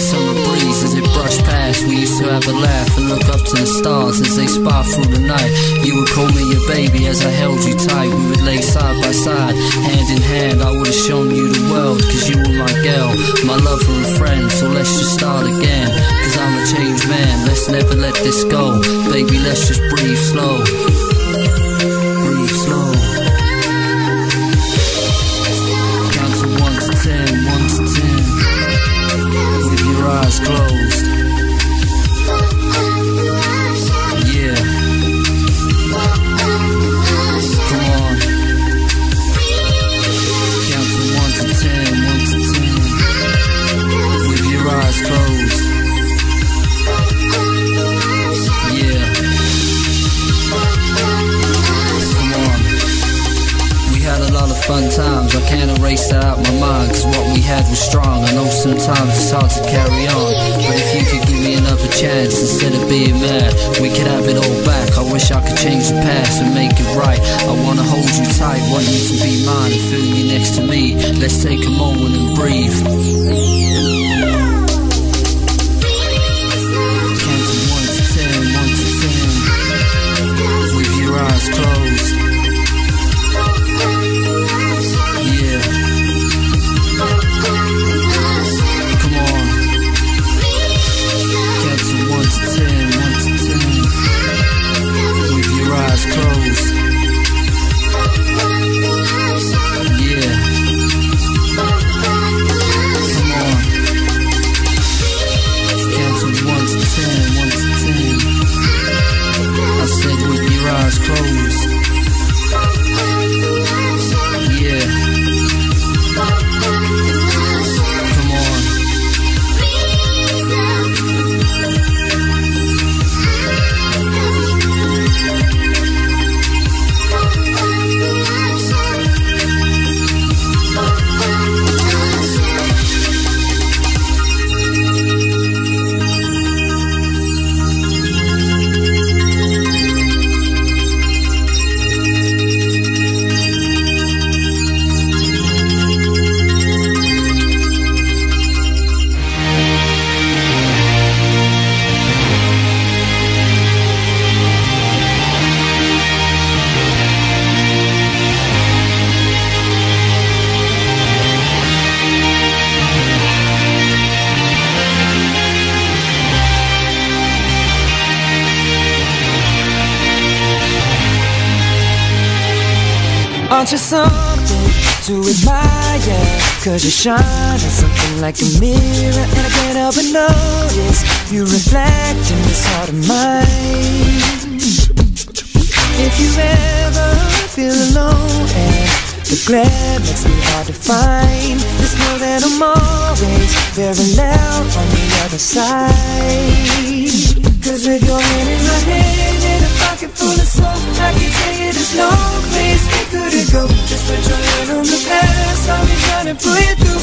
summer breeze as it brushed past. We used to have a laugh and look up to the stars as they sparked through the night. You would call me your baby as I held you tight. We would lay side by side, hand in hand. I would have shown you the world, cause you were my girl, my lover and friend. So let's just start again, cause I'm a changed man. Let's never let this go. Baby, let's just breathe slow. That out my mind. Cause what we had was strong. I know sometimes it's hard to carry on. But if you could give me another chance instead of being mad, we could have it all back. I wish I could change the past and make it right. I wanna hold you tight, want you to be mine and feel you next to me. Let's take a moment and breathe. Aren't you something to admire? Cause you shine on something like a mirror And I can't help but notice You reflect in this heart of mine If you ever feel alone And the glare makes me hard to find Just know that I'm always very loud on the other side To pull you through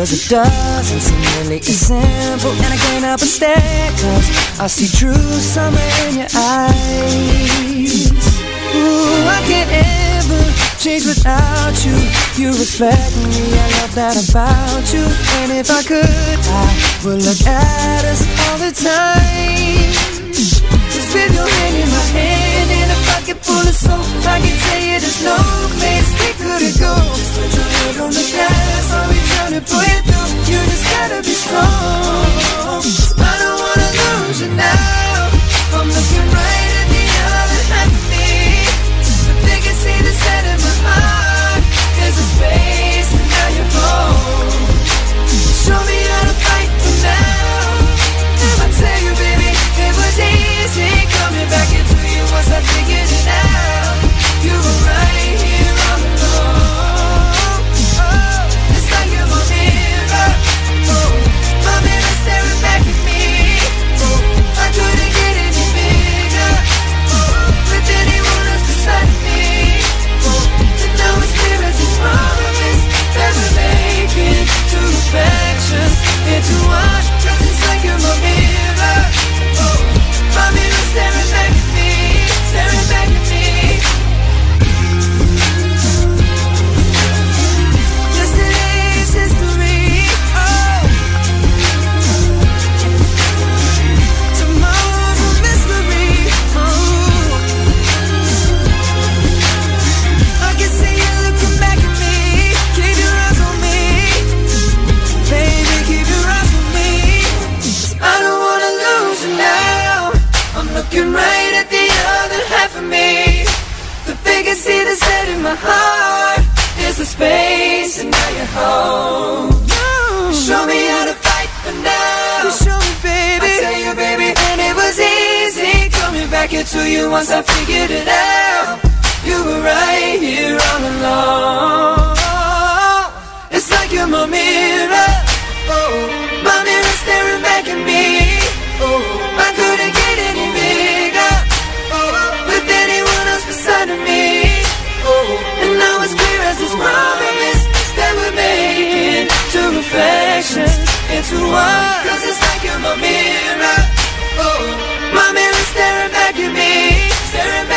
Cause it doesn't seem really as simple And I can't help but stare Cause I see true summer in your eyes. Ooh, I can't ever change without you. You reflect me, I love that about you. And if I could, I would look at us all the time full of soap I can tell you there's no place we couldn't go put your hand on the gas I'll be trying to pull you through. You just gotta be strong. I don't wanna lose you now. I'm looking right once I figured it out. You were right here all along. It's like you're my mirror. Oh, my mirror staring back at me. Oh, I couldn't get any bigger. Oh, with anyone else beside of me. Oh, and now it's clear as this promise that we're making two reflections into one. Cause it's like you're my mirror. Oh, my mirror staring back at me, staring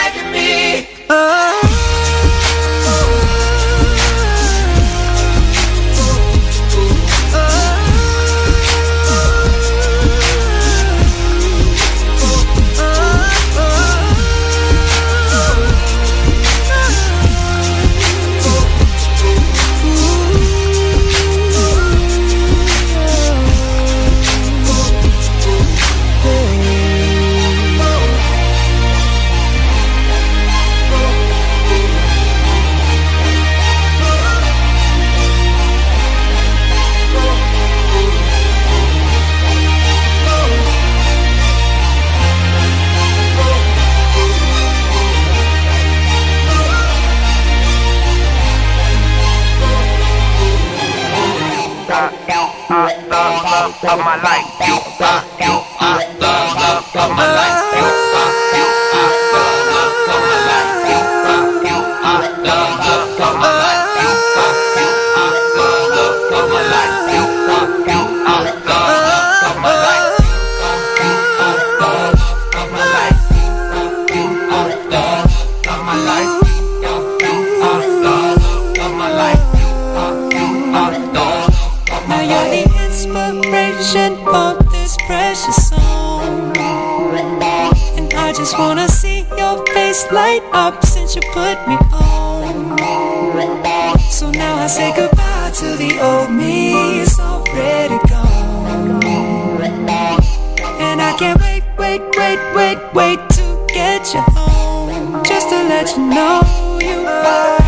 light up since you put me on. So now I say goodbye to the old me, it's already gone. And I can't wait, wait, wait, wait, wait to get you home. Just to let you know you are.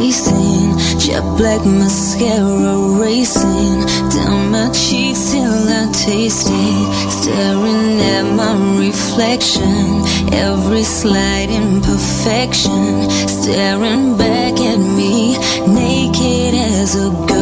In jet black mascara racing. Down my cheeks till I taste it. Staring at my reflection, every slight imperfection, staring back at me, naked as a girl